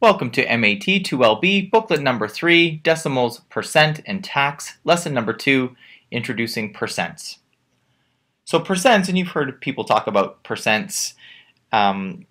Welcome to MAT 2LB, booklet number 3, Decimals, Percent, and Tax, lesson number 2, Introducing Percents. So percents, and you've heard people talk about percents um,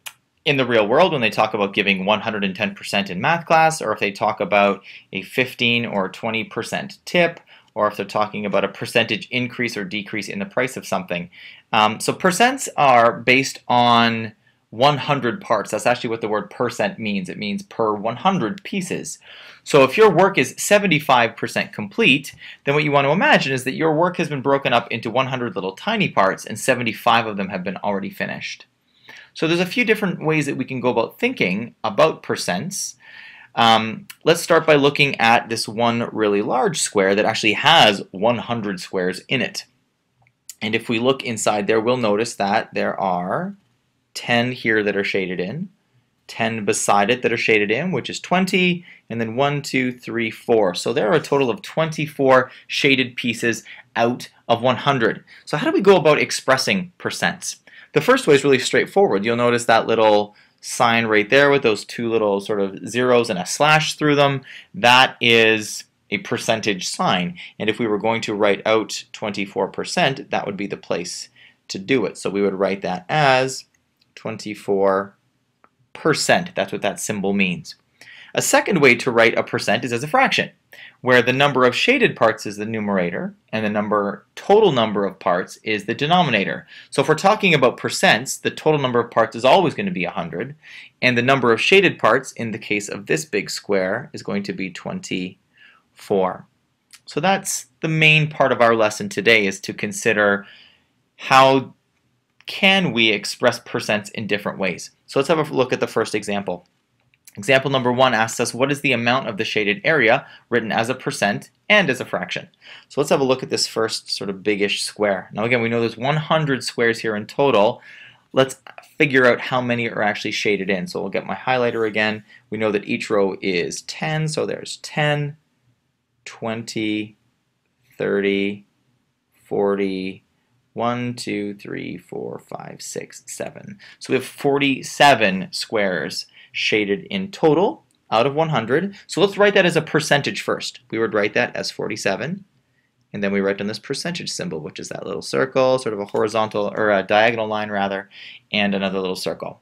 in the real world when they talk about giving 110% in math class, or if they talk about a 15 or 20% tip, or if they're talking about a percentage increase or decrease in the price of something. Um, so percents are based on 100 parts. That's actually what the word percent means. It means per 100 pieces. So if your work is 75% complete, then what you want to imagine is that your work has been broken up into 100 little tiny parts and 75 of them have been already finished. So there's a few different ways that we can go about thinking about percents. Um, let's start by looking at this one really large square that actually has 100 squares in it. And if we look inside there, we'll notice that there are 10 here that are shaded in, 10 beside it that are shaded in, which is 20, and then 1, 2, 3, 4. So there are a total of 24 shaded pieces out of 100. So how do we go about expressing percents? The first way is really straightforward. You'll notice that little sign right there with those two little sort of zeros and a slash through them. That is a percentage sign. And if we were going to write out 24%, that would be the place to do it. So we would write that as 24%. That's what that symbol means. A second way to write a percent is as a fraction, where the number of shaded parts is the numerator and the number total number of parts is the denominator. So if we're talking about percents, the total number of parts is always going to be 100, and the number of shaded parts in the case of this big square is going to be 24. So that's the main part of our lesson today is to consider how can we express percents in different ways? So let's have a look at the first example. Example number one asks us what is the amount of the shaded area written as a percent and as a fraction. So let's have a look at this first sort of biggish square. Now again we know there's 100 squares here in total. Let's figure out how many are actually shaded in. So we'll get my highlighter again. We know that each row is 10 so there's 10, 20, 30, 40, one, two, three, four, five, six, seven. So we have 47 squares shaded in total out of 100. So let's write that as a percentage first. We would write that as 47. And then we write down this percentage symbol, which is that little circle, sort of a horizontal, or a diagonal line rather, and another little circle.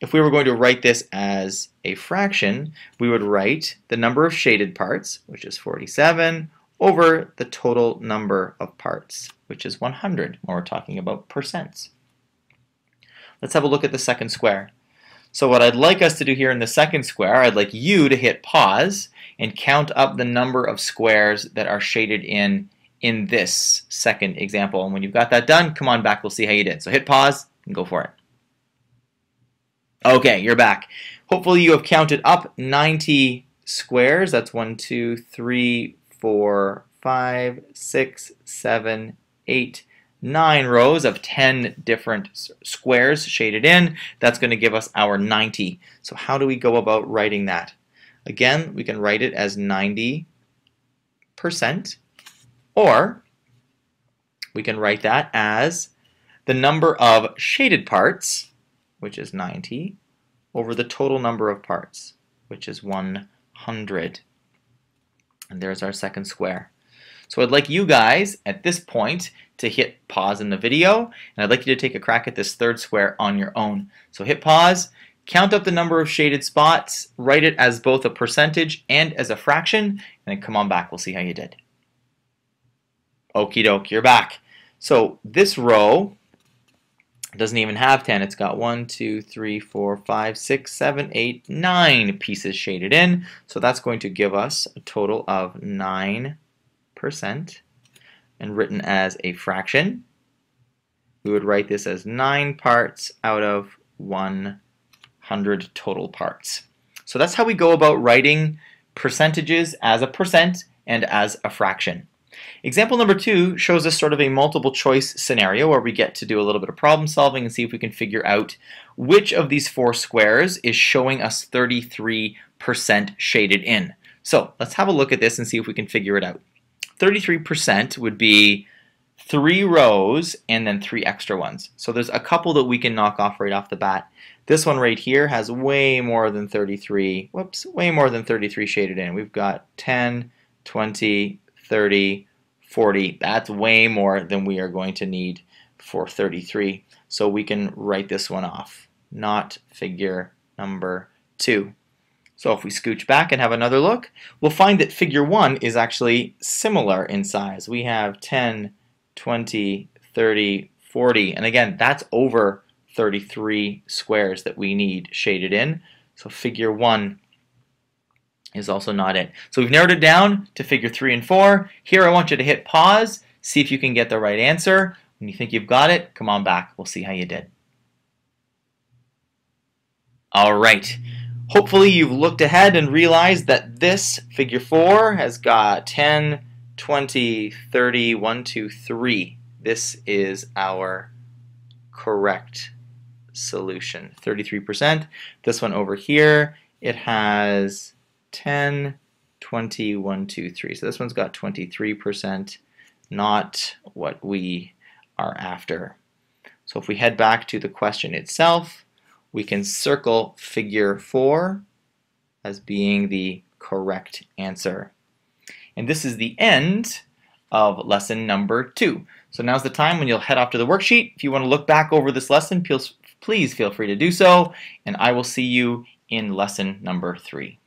If we were going to write this as a fraction, we would write the number of shaded parts, which is 47, over the total number of parts, which is 100 when we're talking about percents. Let's have a look at the second square. So what I'd like us to do here in the second square, I'd like you to hit pause and count up the number of squares that are shaded in in this second example. And when you've got that done, come on back, we'll see how you did. So hit pause and go for it. Okay, you're back. Hopefully you have counted up 90 squares. That's one, two, three, four, five, six, seven, eight, nine rows of 10 different squares shaded in. That's going to give us our 90. So how do we go about writing that? Again, we can write it as 90% or we can write that as the number of shaded parts, which is 90, over the total number of parts, which is 100. And there's our second square. So I'd like you guys at this point to hit pause in the video and I'd like you to take a crack at this third square on your own. So hit pause, count up the number of shaded spots, write it as both a percentage and as a fraction, and then come on back, we'll see how you did. Okie doke, you're back. So this row doesn't even have 10. It's got 1, 2, 3, 4, 5, 6, 7, 8, 9 pieces shaded in. So that's going to give us a total of 9% and written as a fraction. We would write this as 9 parts out of 100 total parts. So that's how we go about writing percentages as a percent and as a fraction. Example number two shows us sort of a multiple choice scenario where we get to do a little bit of problem solving and see if we can figure out which of these four squares is showing us 33% shaded in. So let's have a look at this and see if we can figure it out. 33% would be three rows and then three extra ones. So there's a couple that we can knock off right off the bat. This one right here has way more than 33, whoops, way more than 33 shaded in. We've got 10, 20, 30, 40. That's way more than we are going to need for 33. So we can write this one off, not figure number 2. So if we scooch back and have another look, we'll find that figure 1 is actually similar in size. We have 10, 20, 30, 40, and again, that's over 33 squares that we need shaded in. So figure 1 is also not it. So we've narrowed it down to figure 3 and 4. Here I want you to hit pause, see if you can get the right answer. When you think you've got it, come on back. We'll see how you did. All right. Hopefully you've looked ahead and realized that this figure 4 has got 10, 20, 30, 1, 2, 3. This is our correct solution. 33%. This one over here, it has 10, 20, 1, 2, 3. So this one's got 23%, not what we are after. So if we head back to the question itself, we can circle figure 4 as being the correct answer. And this is the end of lesson number 2. So now's the time when you'll head off to the worksheet. If you want to look back over this lesson, please feel free to do so, and I will see you in lesson number 3.